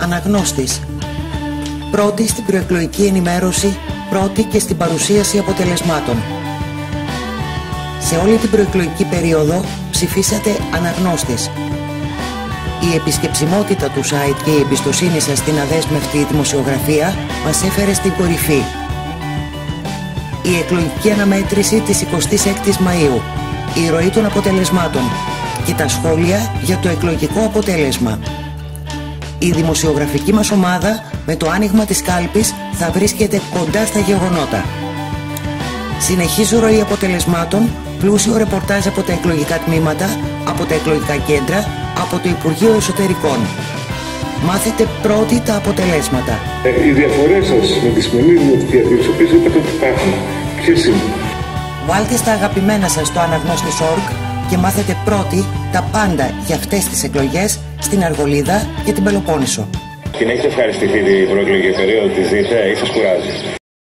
Αναγνώστης. Πρώτη στην προεκλογική ενημέρωση, πρώτη και στην παρουσίαση αποτελεσμάτων. Σε όλη την προεκλογική περίοδο ψηφίσατε αναγνώστης. Η επισκεψιμότητα του site και η εμπιστοσύνη σας στην αδέσμευτη δημοσιογραφία μας έφερε στην κορυφή. Η εκλογική αναμέτρηση της 26ης Μαΐου. Η ροή των αποτελεσμάτων και τα σχόλια για το εκλογικό αποτέλεσμα. Η δημοσιογραφική μας ομάδα με το άνοιγμα της κάλπης θα βρίσκεται κοντά στα γεγονότα. Συνεχίζει ροή αποτελεσμάτων, πλούσιο ρεπορτάζ από τα εκλογικά τμήματα, από τα εκλογικά κέντρα, από το Υπουργείο Εσωτερικών. Μάθετε πρώτοι τα αποτελέσματα. Ε, οι διαφορές σας με τη σημερινή δημοτική τις οποίες είπατε ότι υπάρχουν, ποιες είναι. Βάλτε στα αγαπημένα σας το αναγνώστης.org και μάθετε πρώτοι τα πάντα για αυτές τις εκλογές στην Αργολίδα και την Πελοπόννησο. Την έχετε ευχαριστηθεί την προεκλογική περίοδο της ΔΙΤΕ ή σας κουράζεις.